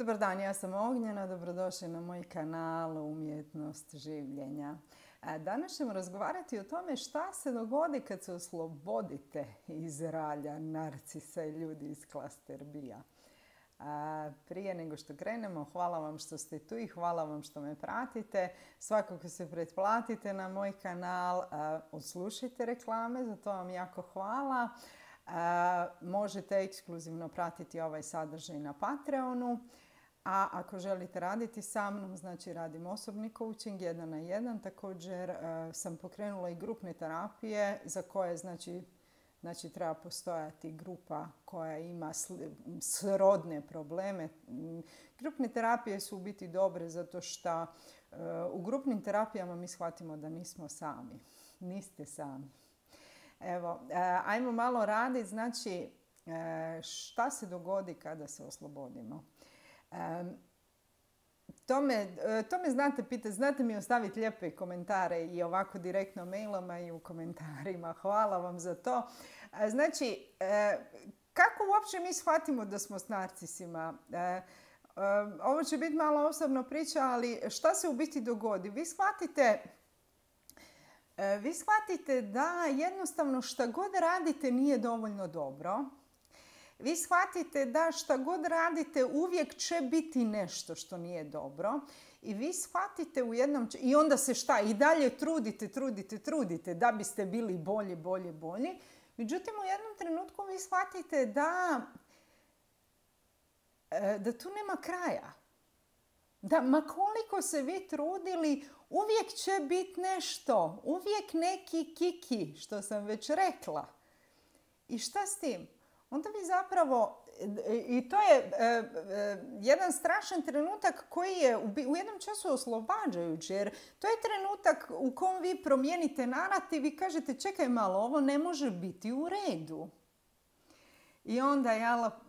Dobar dan, ja sam Ognjena, dobrodošli na moj kanal Umjetnost življenja. Danas ćemo razgovarati o tome šta se dogodi kad se oslobodite iz ralja narcisa i ljudi iz klaster bija. Prije nego što krenemo, hvala vam što ste tu i hvala vam što me pratite. Svakako se pretplatite na moj kanal, odslušajte reklame, za to vam jako hvala. Možete ekskluzivno pratiti ovaj sadržaj na Patreonu. A ako želite raditi sa mnom, znači radim osobni coaching jedan na jedan. Također sam pokrenula i grupne terapije za koje znači, znači treba postojati grupa koja ima srodne probleme. Grupne terapije su u biti dobre zato što u grupnim terapijama mi shvatimo da nismo sami. Niste sami. Evo, ajmo malo raditi. Znači, šta se dogodi kada se oslobodimo? To me, to me znate pitati, znate mi ostaviti lijepe komentare i ovako direktno mailama i u komentarima. Hvala vam za to. Znači, kako uopće mi shvatimo da smo s narcisima? Ovo će biti malo osobno priča, ali šta se u biti dogodi? Vi shvatite, vi shvatite da jednostavno šta god radite nije dovoljno dobro vi shvatite da šta god radite uvijek će biti nešto što nije dobro i vi shvatite u jednom... I onda se šta? I dalje trudite, trudite, trudite da biste bili bolji, bolji, bolji. Međutim, u jednom trenutku vi shvatite da, e, da tu nema kraja. Da ma koliko se vi trudili, uvijek će biti nešto. Uvijek neki kiki, što sam već rekla. I šta s tim? Onda vi zapravo, i to je e, e, jedan strašan trenutak koji je u jednom času oslobađajući, jer to je trenutak u kom vi promijenite narativ i kažete čekaj malo, ovo ne može biti u redu. I onda jala,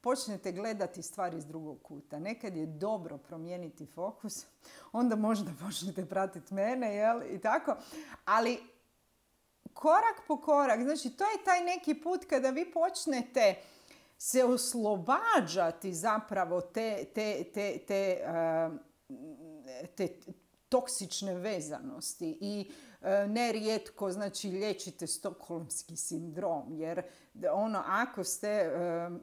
počnete gledati stvari iz drugog kuta. Nekad je dobro promijeniti fokus, onda možda počnete pratiti mene, jel? I tako. Ali korak po korak, znači to je taj neki put kada vi počnete se oslobađati zapravo te, te, te, te, te toksične vezanosti i nerijetko znači liječite stokholmski sindrom jer ono ako ste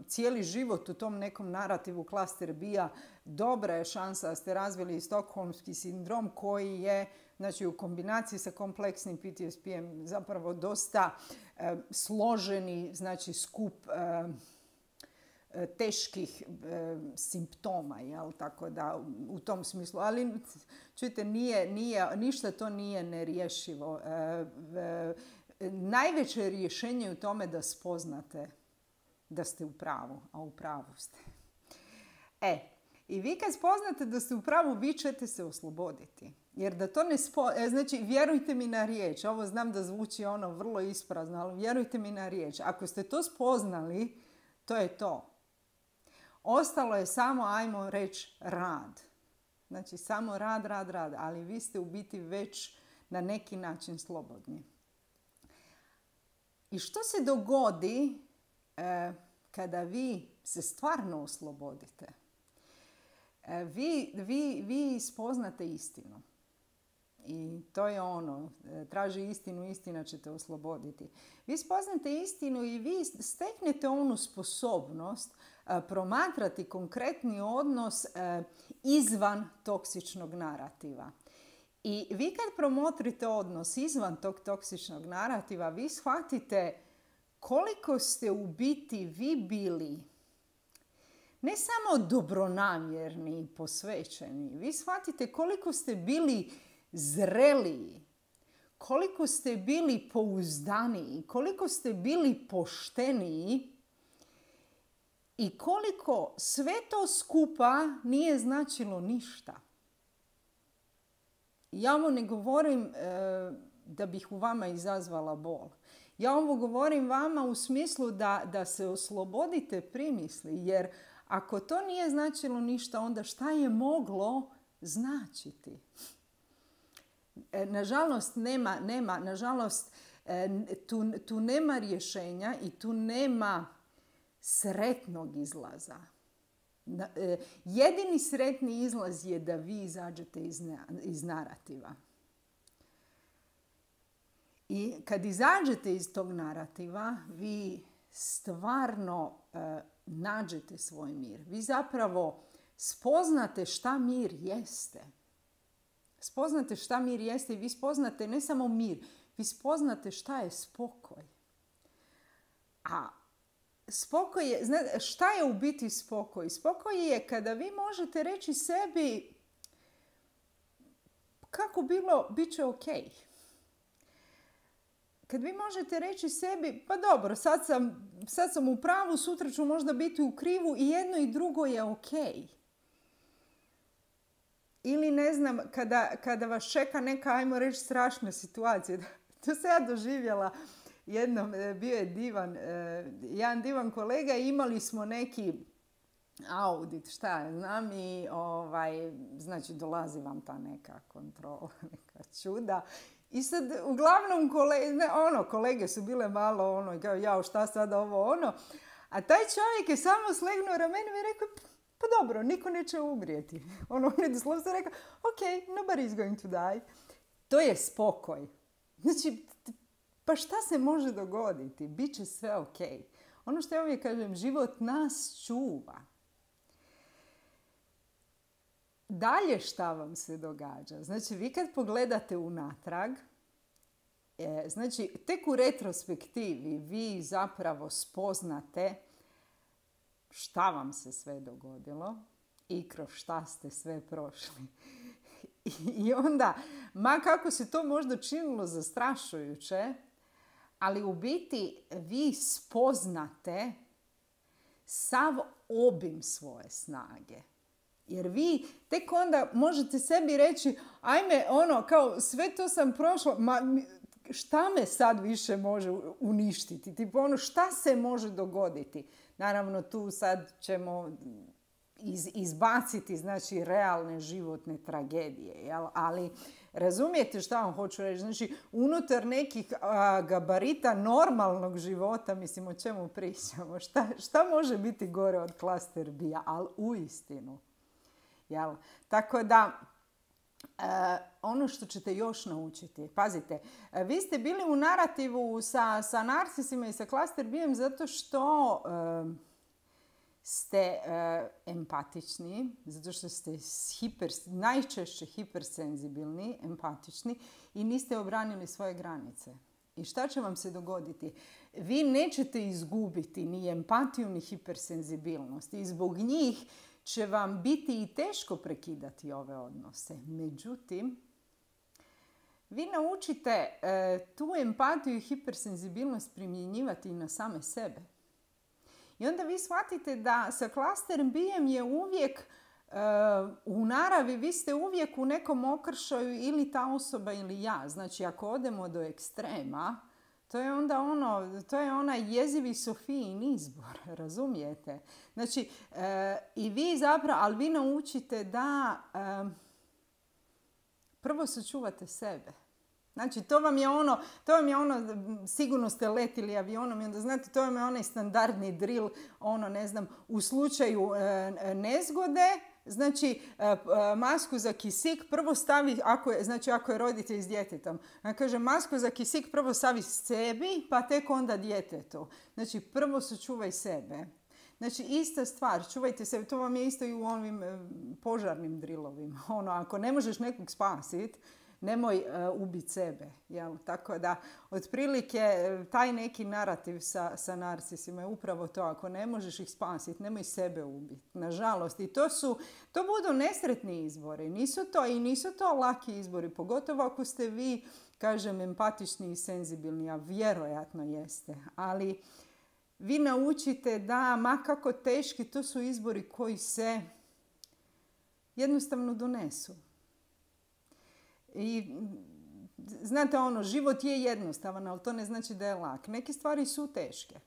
cijeli život u tom nekom narativu klaster bija dobra je šansa da ste razvili stokholmski sindrom koji je znači u kombinaciji sa kompleksnim PTSP-em zapravo dosta e, složeni znači skup e, e, teških simptoma, jel? tako da u tom smislu. Ali čujte, nije, nije, ništa to nije nerješivo. najveće rješenje je u tome da spoznate da ste u pravu, a u pravu ste. E, i vi kad spoznate da ste u pravu, vi ćete se osloboditi. Jer da to ne spo... E, znači, vjerujte mi na riječ. Ovo znam da zvuči ono vrlo isprazno, ali vjerujte mi na riječ. Ako ste to spoznali, to je to. Ostalo je samo, ajmo reći, rad. Znači, samo rad, rad, rad. Ali vi ste u biti već na neki način slobodni. I što se dogodi e, kada vi se stvarno oslobodite? E, vi, vi, vi spoznate istinu. I to je ono, e, traži istinu, istina ćete osloboditi. Vi spoznate istinu i vi steknete onu sposobnost e, promatrati konkretni odnos izvan toksičnog narativa. I vi kad promotrite odnos izvan tog toksičnog narativa, vi shvatite koliko ste u biti vi bili ne samo dobronamjerni i posvećeni, vi shvatite koliko ste bili zreliji, koliko ste bili pouzdaniji, koliko ste bili pošteniji i koliko sve to skupa nije značilo ništa. Ja ovo ne govorim e, da bih u vama izazvala bol. Ja ovo govorim vama u smislu da, da se oslobodite primisli, jer ako to nije značilo ništa, onda šta je moglo značiti? E, nažalost, nema, nema, nažalost, e, tu, tu nema rješenja i tu nema sretnog izlaza. E, jedini sretni izlaz je da vi izađete iz, iz narativa. I kad izađete iz tog narativa, vi stvarno nađete svoj mir. Vi zapravo spoznate šta mir jeste. Spoznate šta mir jeste i vi spoznate ne samo mir, vi spoznate šta je spokoj. A spokoj je, šta je u biti spokoj? Spokoj je kada vi možete reći sebi kako bilo, bit će ok. Kad vi možete reći sebi, pa dobro, sad sam, sad sam u pravu, sutra ću možda biti u krivu i jedno i drugo je ok. Ili ne znam, kada, kada vas čeka neka, ajmo reći, strašna situacija. To se ja doživjela jednom, e, bio je divan, e, jedan divan kolega i imali smo neki audit, šta je, znam i ovaj, znači dolazi vam ta neka kontrola, neka čuda. I sad, uglavnom, kolege, ne, ono, kolege su bile malo ono, kao, jao, šta sada ovo, ono. A taj čovjek je samo slegnuo ramenom i rekao, pa dobro, niko neće umrijeti. Ono, on je doslovno rekao, ok, nobody is going to die. To je spokoj. Znači, pa šta se može dogoditi? Biće sve ok. Ono što ja uvijek kažem, život nas čuva. Dalje šta vam se događa? Znači, vi kad pogledate unatrag, e, znači, tek u retrospektivi vi zapravo spoznate šta vam se sve dogodilo i kroz šta ste sve prošli. I onda, ma kako se to možda činilo zastrašujuće, ali u biti vi spoznate sav obim svoje snage. Jer vi tek onda možete sebi reći, ajme, ono, kao sve to sam prošla, ma šta me sad više može uništiti? Tipo, ono, šta se može dogoditi? Naravno, tu sad ćemo iz, izbaciti, znači, realne životne tragedije, jel? Ali, razumijete šta vam hoću reći? Znači, unutar nekih gabarita normalnog života, mislim, o čemu pričamo? Šta, šta može biti gore od klaster bija? Ali istinu. Jel? Tako da, e, ono što ćete još naučiti, pazite, e, vi ste bili u narativu sa, sa narcisima i sa klaster bijem zato što e, ste empatični, zato što ste hiper, najčešće hipersenzibilni, empatični i niste obranili svoje granice. I šta će vam se dogoditi? Vi nećete izgubiti ni empatiju ni hipersenzibilnost i zbog njih će vam biti i teško prekidati ove odnose. Međutim, vi naučite e, tu empatiju i hipersenzibilnost primjenjivati na same sebe. I onda vi shvatite da sa klasterom bijem je uvijek e, u naravi, vi ste uvijek u nekom okršaju ili ta osoba ili ja. Znači ako odemo do ekstrema, to je onda ono, to je onaj jezivi Sofijin izbor, razumijete? Znači, e, i vi zapravo, ali vi naučite da e, prvo sačuvate sebe. Znači, to vam je ono, to vam je ono, sigurno ste letili avionom i onda znate, to vam je onaj standardni drill, ono, ne znam, u slučaju e, nezgode, Znači, e, e, masku za kisik prvo stavi, ako je, znači ako je roditelj s djetetom, kaže masku za kisik prvo stavi sebi, pa tek onda djetetu. Znači, prvo sačuvaj sebe. Znači, ista stvar, čuvajte se, to vam je isto i u ovim e, požarnim drilovima. Ono, ako ne možeš nekog spasiti, nemoj uh, ubiti sebe. Jel? Tako da, otprilike, e, taj neki narativ sa, sa narcisima je upravo to. Ako ne možeš ih spasiti, nemoj sebe ubiti. Nažalost. I to su, to budu nesretni izbori. Nisu to i nisu to laki izbori. Pogotovo ako ste vi, kažem, empatični i senzibilni, a vjerojatno jeste. Ali vi naučite da, ma kako teški, to su izbori koji se jednostavno donesu. I znate ono, život je jednostavan, ali to ne znači da je lak. Neke stvari su teške.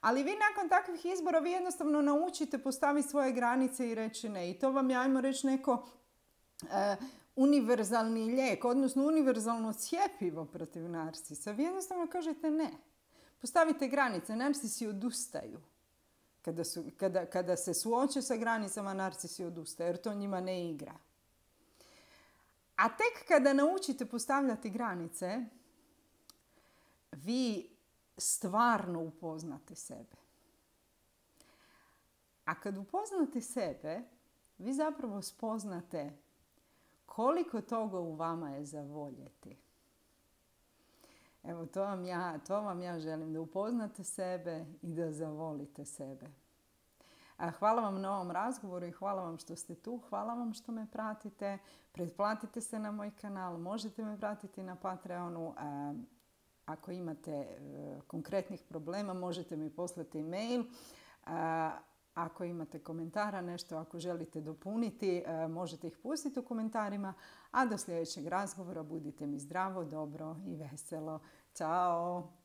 Ali vi nakon takvih izbora vi jednostavno naučite postaviti svoje granice i reći ne. I to vam je, ajmo reći, neko e, univerzalni lijek, odnosno univerzalno cijepivo protiv narcisa. Vi jednostavno kažete ne. Postavite granice, narcisi odustaju. Kada, su, kada, kada se suoče sa granicama, narcisi odustaju jer to njima ne igra. A tek kada naučite postavljati granice, vi stvarno upoznate sebe. A kad upoznate sebe, vi zapravo spoznate koliko toga u vama je za voljeti. Evo, to vam, ja, to vam ja želim, da upoznate sebe i da zavolite sebe. Hvala vam na ovom razgovoru i hvala vam što ste tu. Hvala vam što me pratite. Pretplatite se na moj kanal. Možete me pratiti na Patreonu. Ako imate e, konkretnih problema, možete mi poslati mail. Ako imate komentara, nešto ako želite dopuniti, e, možete ih pustiti u komentarima. A do sljedećeg razgovora budite mi zdravo, dobro i veselo. Ćao!